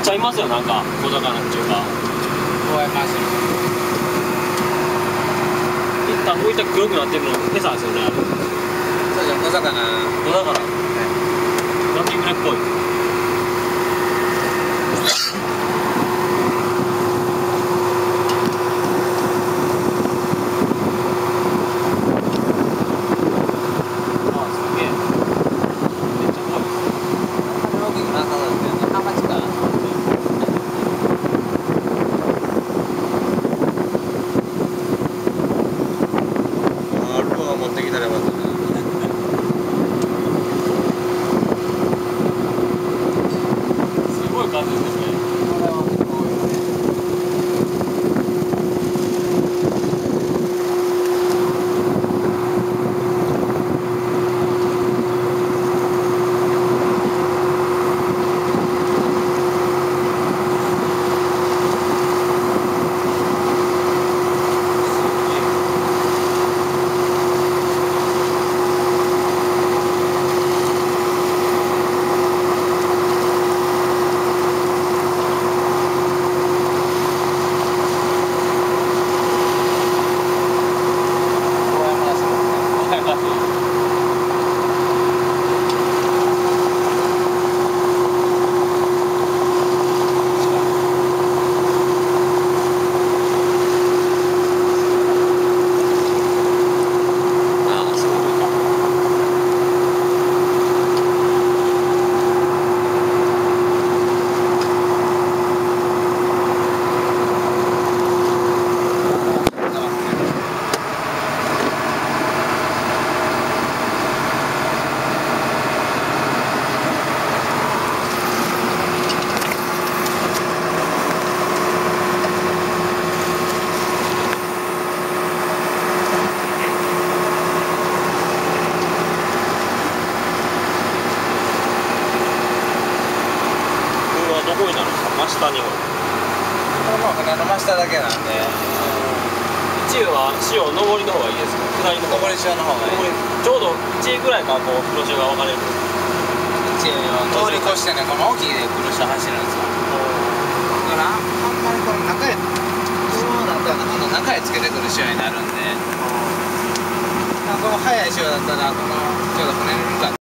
っちゃいますよなんか小魚っていうか。加えます一旦こういった黒くなってるの餌ですよね。そうじゃ小魚。小魚ガキグレっぽいあすげえめっちゃ濃い大きくなさそうですけどねハマチかあルアー持ってきたらまたなすごい数ですねこれはすごいね加えますもんねああそうかこれはどこになるんですか真下にこれも船の真下だけなんで。一部は潮上りの方がいいですか？下りの方。がこぼれ潮の方がいい。ちょうど1位ぐらいからこう黒潮が分かれる一応通り越してねこの大きい黒潮走るんですよだからあんまりこの中へそうなったら今度中へつけてくる潮になるんでまあこの速い潮だったらこのちょうど船に向かって